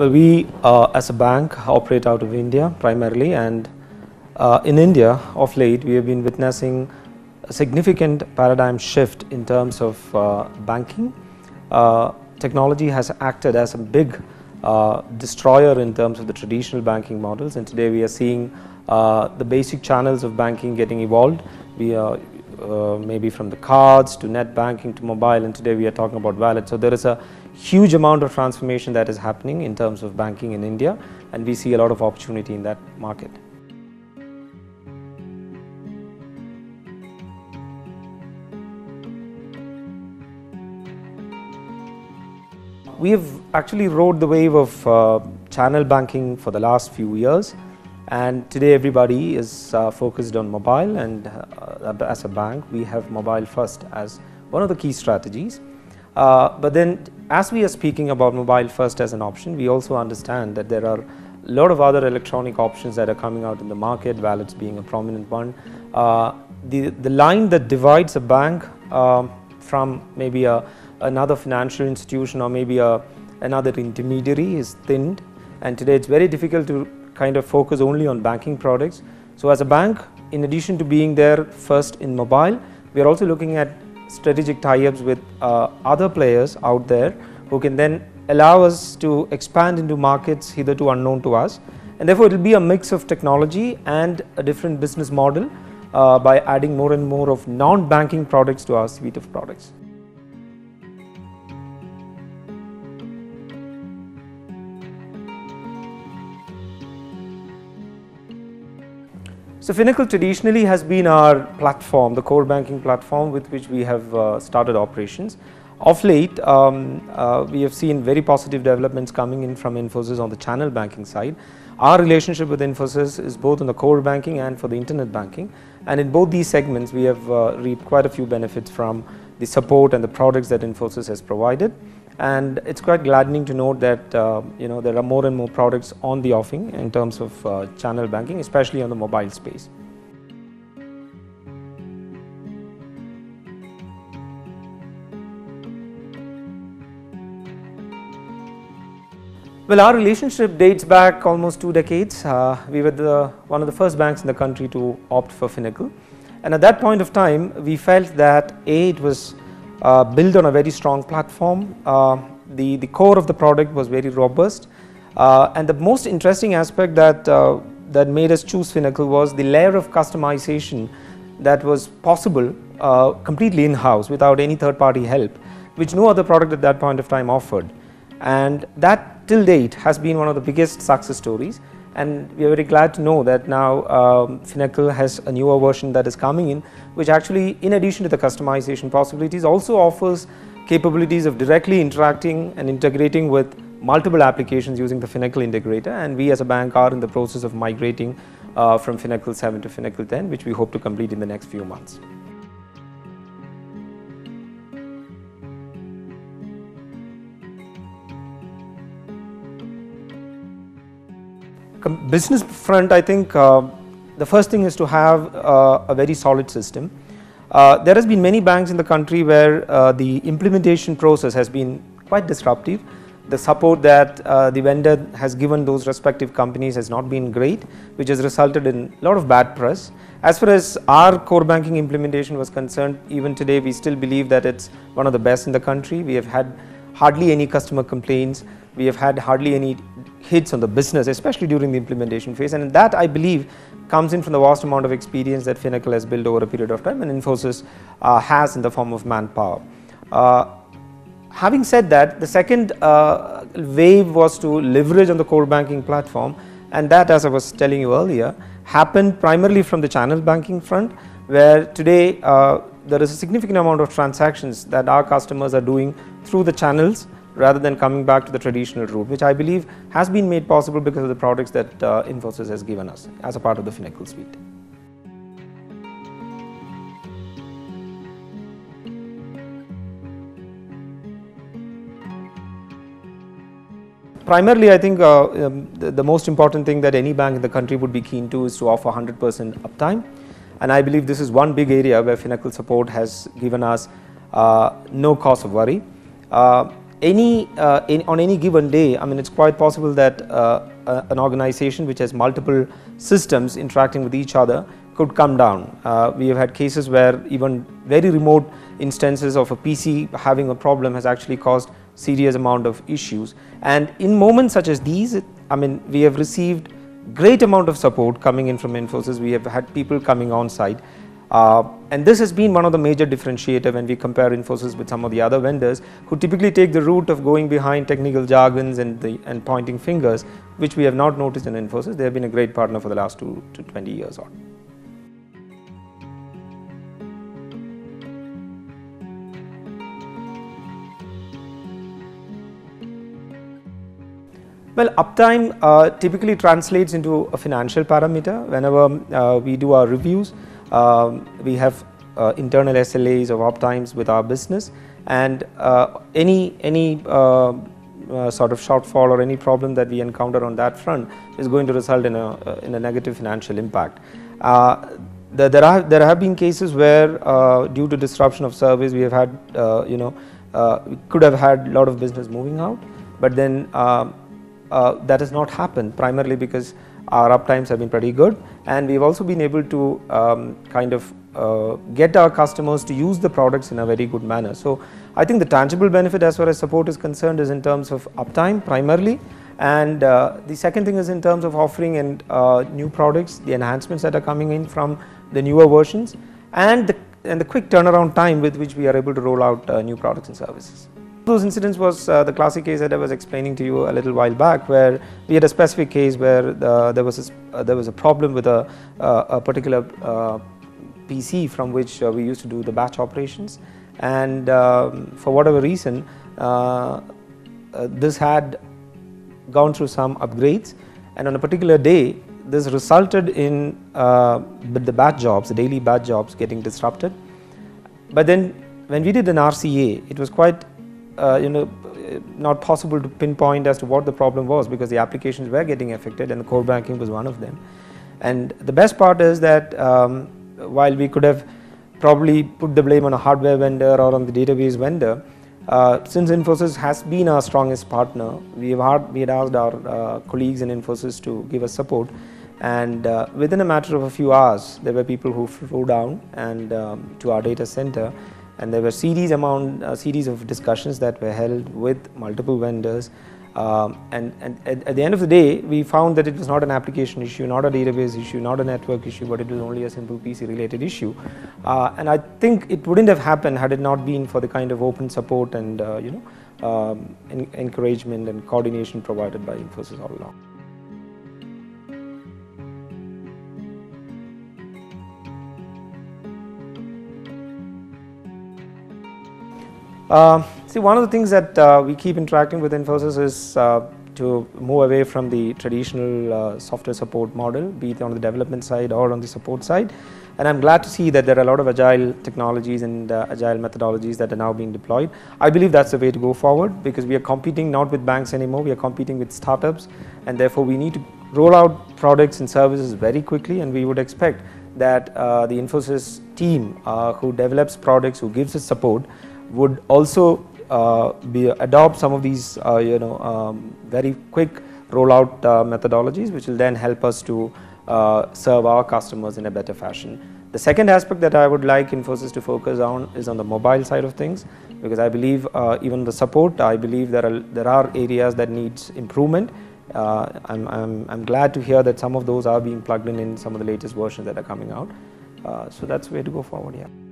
Well, we uh, as a bank operate out of India primarily, and uh, in India, of late, we have been witnessing a significant paradigm shift in terms of uh, banking. Uh, technology has acted as a big uh, destroyer in terms of the traditional banking models, and today we are seeing uh, the basic channels of banking getting evolved. We are maybe from the cards to net banking to mobile, and today we are talking about wallet. So there is a huge amount of transformation that is happening in terms of banking in India, and we see a lot of opportunity in that market. We have actually rode the wave of uh, channel banking for the last few years and today everybody is uh, focused on mobile and uh, as a bank we have mobile first as one of the key strategies. Uh, but then as we are speaking about mobile first as an option we also understand that there are a lot of other electronic options that are coming out in the market, wallets being a prominent one. Uh, the, the line that divides a bank um, from maybe a another financial institution or maybe a, another intermediary is thinned and today it's very difficult to kind of focus only on banking products. So as a bank in addition to being there first in mobile we are also looking at strategic tie-ups with uh, other players out there who can then allow us to expand into markets hitherto unknown to us and therefore it will be a mix of technology and a different business model uh, by adding more and more of non-banking products to our suite of products. So Finacle traditionally has been our platform, the core banking platform with which we have uh, started operations. Of late, um, uh, we have seen very positive developments coming in from Infosys on the channel banking side. Our relationship with Infosys is both on the core banking and for the internet banking. And in both these segments, we have uh, reaped quite a few benefits from the support and the products that Infosys has provided and it's quite gladdening to note that uh, you know there are more and more products on the offing in terms of uh, channel banking especially on the mobile space. Well, our relationship dates back almost two decades. Uh, we were the, one of the first banks in the country to opt for Finacle. And at that point of time, we felt that A, it was uh, built on a very strong platform. Uh, the, the core of the product was very robust. Uh, and the most interesting aspect that, uh, that made us choose Finacle was the layer of customization that was possible uh, completely in-house without any third-party help, which no other product at that point of time offered. And that till date has been one of the biggest success stories and we are very glad to know that now um, Finacle has a newer version that is coming in which actually in addition to the customization possibilities also offers capabilities of directly interacting and integrating with multiple applications using the Finacle integrator and we as a bank are in the process of migrating uh, from Finacle 7 to Finacle 10 which we hope to complete in the next few months. Business front, I think uh, the first thing is to have uh, a very solid system. Uh, there has been many banks in the country where uh, the implementation process has been quite disruptive. The support that uh, the vendor has given those respective companies has not been great, which has resulted in a lot of bad press. As far as our core banking implementation was concerned, even today we still believe that it's one of the best in the country. We have had hardly any customer complaints. We have had hardly any hits on the business, especially during the implementation phase. And that, I believe, comes in from the vast amount of experience that Finacle has built over a period of time and Infosys uh, has in the form of manpower. Uh, having said that, the second uh, wave was to leverage on the core banking platform and that as I was telling you earlier happened primarily from the channel banking front where today uh, there is a significant amount of transactions that our customers are doing through the channels rather than coming back to the traditional route, which I believe has been made possible because of the products that uh, Infosys has given us as a part of the Finacle suite. Primarily, I think uh, um, the, the, most important thing that any bank in the country would be keen to is to offer 100% uptime. And I believe this is one big area where Finacle support has given us uh, no cause of worry. Uh, any, uh, in, on any given day, I mean, it's quite possible that uh, uh, an organization which has multiple systems interacting with each other could come down. Uh, we have had cases where even very remote instances of a PC having a problem has actually caused serious amount of issues. And in moments such as these, I mean, we have received great amount of support coming in from Infosys. We have had people coming on site uh, and this has been one of the major differentiator when we compare Infosys with some of the other vendors who typically take the route of going behind technical jargons and, the, and pointing fingers, which we have not noticed in Infosys. They have been a great partner for the last two to 20 years on. Well, uptime uh, typically translates into a financial parameter whenever uh, we do our reviews. Um, we have uh, internal SLAs of uptimes with our business and uh, any, any uh, uh, sort of shortfall or any problem that we encounter on that front is going to result in a, uh, in a negative financial impact. Uh, the, there, are, there have been cases where due to disruption of service we have had, you know, we could have had a lot of business moving out, but then um, that has not happened primarily because our uptimes have been pretty good and we've also been able to um, kind of uh, get our customers to use the products in a very good manner. So I think the tangible benefit as far as support is concerned is in terms of uptime primarily and uh, the second thing is in terms of offering and uh, new products, the enhancements that are coming in from the newer versions and the, and the quick turnaround time with which we are able to roll out uh, new products and services those incidents was uh, the classic case that I was explaining to you a little while back where we had a specific case where uh, there was a, uh, there was a problem with a, uh, a particular uh, PC from which uh, we used to do the batch operations and um, for whatever reason this had gone through some upgrades and on a particular day this resulted in the batch jobs, the daily batch jobs getting disrupted. But then when we did an RCA, it was quite uh, you know, not possible to pinpoint as to what the problem was because the applications were getting affected and the core banking was one of them. And the best part is that um, while we could have probably put the blame on a hardware vendor or on the database vendor, uh, since Infosys has been our strongest partner, we have had, we had asked our uh, colleagues in Infosys to give us support and uh, within a matter of a few hours there were people who flew down and um, to our data center and there were series amount uh, series of discussions that were held with multiple vendors um, and, and at, at, the end of the day we found that it was not an application issue not a database issue not a network issue but it was only a simple PC related issue uh, and I think it wouldn't have happened had it not been for the kind of open support and uh, you know um, encouragement and coordination provided by Infosys all along. Uh, see, one of the things that uh, we keep interacting with Infosys is uh, to move away from the traditional uh, software support model, be it on the development side or on the support side. And I'm glad to see that there are a lot of agile technologies and uh, agile methodologies that are now being deployed. I believe that's the way to go forward because we are competing not with banks anymore, we are competing with startups and therefore we need to roll out products and services very quickly and we would expect that uh, the Infosys team who develops products, who gives us support, would also uh, be adopt some of these uh, you know um, very quick rollout uh, methodologies which will then help us to uh, serve our customers in a better fashion. The second aspect that I would like Infosys to focus on is on the mobile side of things because I believe uh, even the support I believe there are there are areas that needs improvement. Uh, I'm, I'm, I'm glad to hear that some of those are being plugged in in some of the latest versions that are coming out. so that's the way to go forward, yeah.